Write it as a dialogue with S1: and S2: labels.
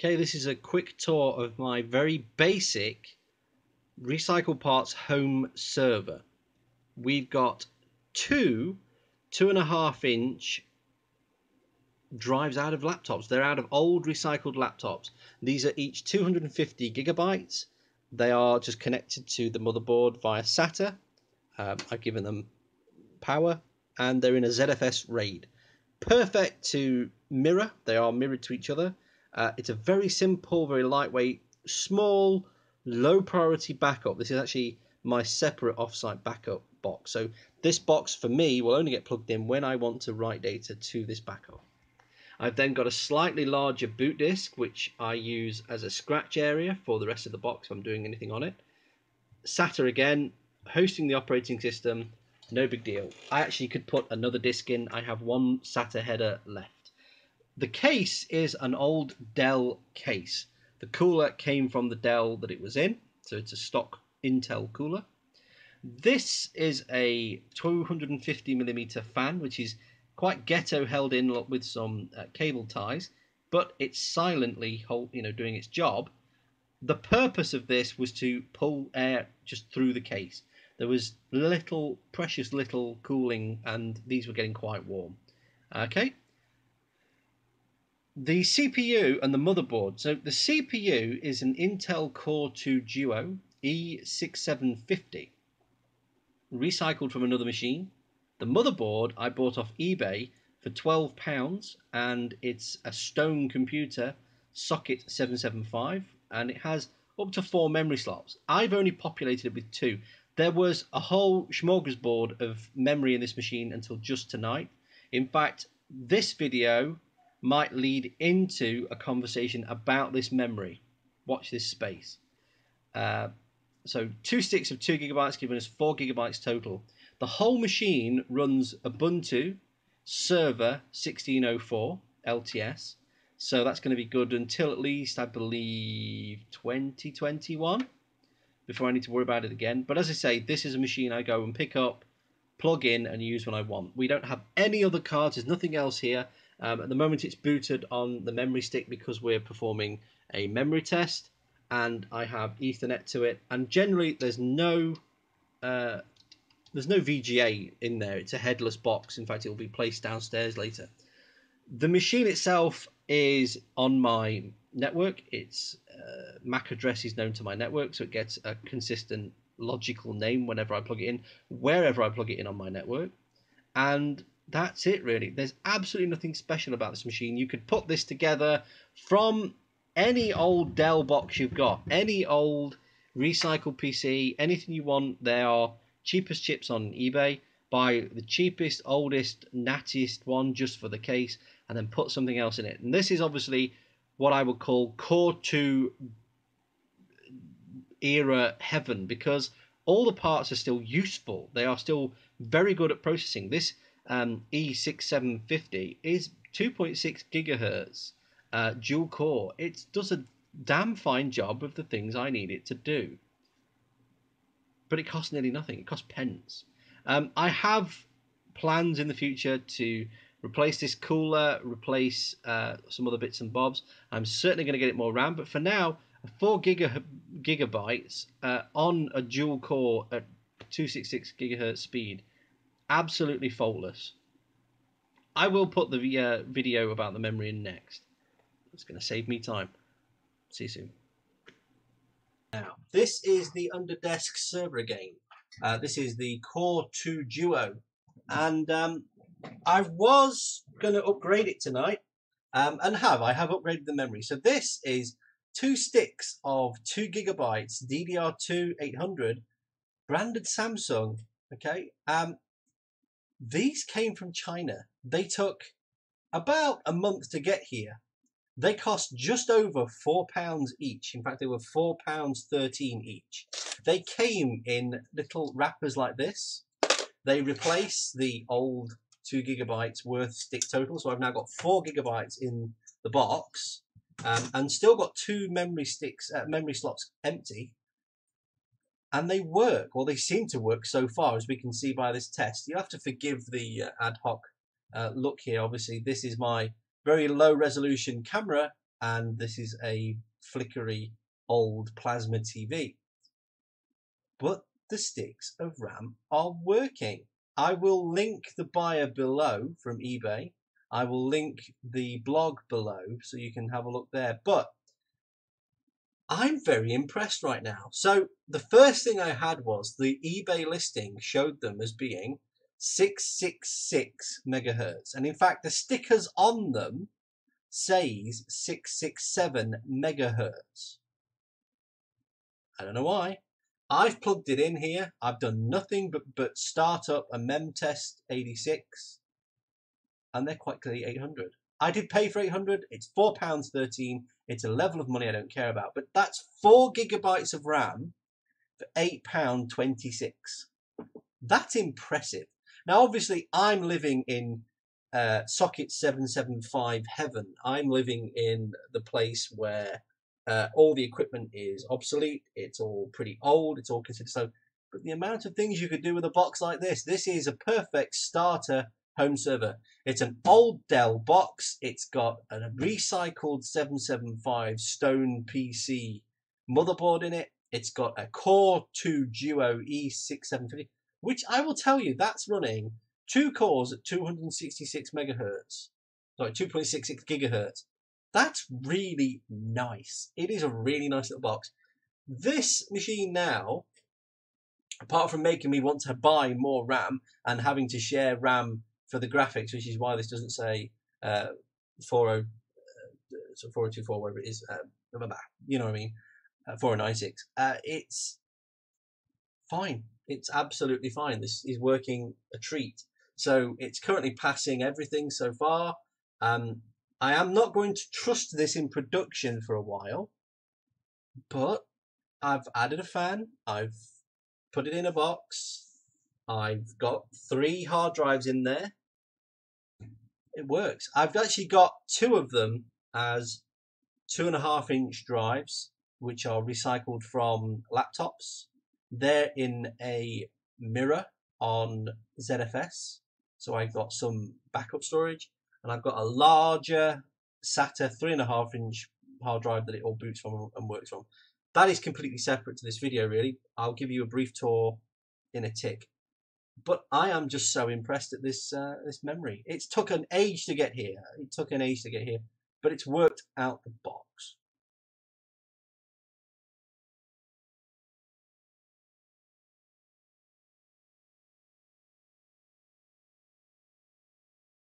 S1: Okay, this is a quick tour of my very basic recycled parts home server. We've got two two and a half inch drives out of laptops. They're out of old recycled laptops. These are each 250 gigabytes. They are just connected to the motherboard via SATA. Um, I've given them power and they're in a ZFS RAID. Perfect to mirror. They are mirrored to each other. Uh, it's a very simple, very lightweight, small, low priority backup. This is actually my separate offsite backup box. So this box for me will only get plugged in when I want to write data to this backup. I've then got a slightly larger boot disk, which I use as a scratch area for the rest of the box if I'm doing anything on it. SATA again, hosting the operating system, no big deal. I actually could put another disk in. I have one SATA header left. The case is an old Dell case. The cooler came from the Dell that it was in, so it's a stock Intel cooler. This is a 250 millimeter fan, which is quite ghetto, held in with some uh, cable ties, but it's silently, hold, you know, doing its job. The purpose of this was to pull air just through the case. There was little, precious little cooling, and these were getting quite warm. Okay, the CPU and the motherboard. So the CPU is an Intel Core 2 Duo E6750, recycled from another machine. The motherboard I bought off eBay for £12 and it's a Stone computer socket 775 and it has up to four memory slots. I've only populated it with two. There was a whole smorgasbord of memory in this machine until just tonight. In fact, this video might lead into a conversation about this memory. Watch this space. Uh, so two sticks of two gigabytes giving us four gigabytes total. The whole machine runs Ubuntu Server 1604 LTS. So that's going to be good until at least, I believe, 2021 before I need to worry about it again. But as I say, this is a machine I go and pick up, plug in, and use when I want. We don't have any other cards. There's nothing else here. Um, at the moment, it's booted on the memory stick because we're performing a memory test, and I have Ethernet to it. And generally, there's no uh, there's no VGA in there. It's a headless box. In fact, it will be placed downstairs later. The machine itself is on my network. Its uh, MAC address is known to my network, so it gets a consistent logical name whenever I plug it in, wherever I plug it in on my network. And that's it really. There's absolutely nothing special about this machine. You could put this together from any old Dell box you've got, any old recycled PC, anything you want. They are cheapest chips on eBay. Buy the cheapest, oldest, nattiest one just for the case, and then put something else in it. And this is obviously what I would call Core 2 era heaven because all the parts are still useful. They are still very good at processing. This um, E6750 is 2.6 gigahertz uh, dual core. It does a damn fine job of the things I need it to do. But it costs nearly nothing. It costs pence. Um, I have plans in the future to replace this cooler, replace uh, some other bits and bobs. I'm certainly going to get it more RAM, but for now, 4 giga, gigabytes uh, on a dual core at 266 gigahertz speed absolutely faultless. I will put the uh, video about the memory in next. It's going to save me time. See you soon. Now, this is the Underdesk server again. Uh, this is the Core 2 Duo. And um, I was going to upgrade it tonight, um, and have. I have upgraded the memory. So this is two sticks of 2 gigabytes DDR2 800 branded Samsung. Okay, um, these came from China. They took about a month to get here. They cost just over four pounds each. In fact, they were four pounds thirteen each. They came in little wrappers like this. They replace the old two gigabytes worth stick total. So I've now got four gigabytes in the box, um, and still got two memory sticks, uh, memory slots empty and they work, or they seem to work so far, as we can see by this test. You have to forgive the uh, ad hoc uh, look here. Obviously, this is my very low resolution camera and this is a flickery old plasma TV. But the sticks of RAM are working. I will link the buyer below from eBay. I will link the blog below so you can have a look there. But I'm very impressed right now. So the first thing I had was the eBay listing showed them as being 666 megahertz. And in fact, the stickers on them says 667 megahertz. I don't know why. I've plugged it in here. I've done nothing but, but start up a Memtest 86 and they're quite clearly 800. I did pay for 800. It's £4.13. It's a level of money I don't care about. But that's four gigabytes of RAM for £8.26. That's impressive. Now, obviously, I'm living in uh, socket 775 heaven. I'm living in the place where uh, all the equipment is obsolete. It's all pretty old. It's all considered so. But the amount of things you could do with a box like this, this is a perfect starter home server. It's an old Dell box. It's got a recycled 775 Stone PC motherboard in it. It's got a Core 2 Duo E6750, which I will tell you, that's running two cores at 266 megahertz. Sorry, 2.66 gigahertz. That's really nice. It is a really nice little box. This machine now, apart from making me want to buy more RAM and having to share RAM for the graphics, which is why this doesn't say uh, 40, uh, so 4024, whatever it is, uh, you know what I mean, uh, 4096. Uh, it's fine. It's absolutely fine. This is working a treat. So it's currently passing everything so far. Um, I am not going to trust this in production for a while, but I've added a fan. I've put it in a box. I've got three hard drives in there it works. I've actually got two of them as two and a half inch drives, which are recycled from laptops. They're in a mirror on ZFS, so I've got some backup storage, and I've got a larger SATA three and a half inch hard drive that it all boots from and works from. That is completely separate to this video, really. I'll give you a brief tour in a tick but I am just so impressed at this uh, this memory. It's took an age to get here. It took an age to get here, but it's worked out the box.